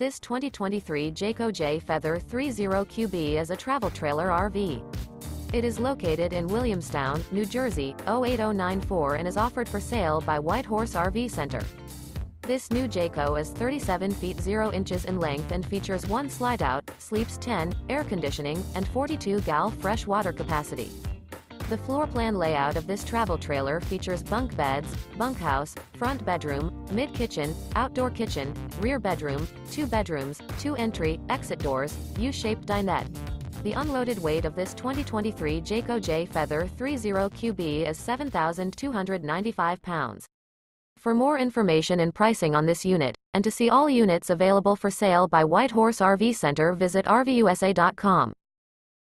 This 2023 Jayco Jay Feather 30QB is a travel trailer RV. It is located in Williamstown, New Jersey, 08094 and is offered for sale by White Horse RV Center. This new Jayco is 37 feet 0 inches in length and features one slide-out, sleeps 10, air conditioning, and 42 gal fresh water capacity. The floor plan layout of this travel trailer features bunk beds, bunkhouse, front bedroom, mid-kitchen, outdoor kitchen, rear bedroom, two bedrooms, two entry, exit doors, U-shaped dinette. The unloaded weight of this 2023 Jayco Jay Feather 30QB is 7,295 pounds. For more information and pricing on this unit, and to see all units available for sale by White Horse RV Center visit RVUSA.com.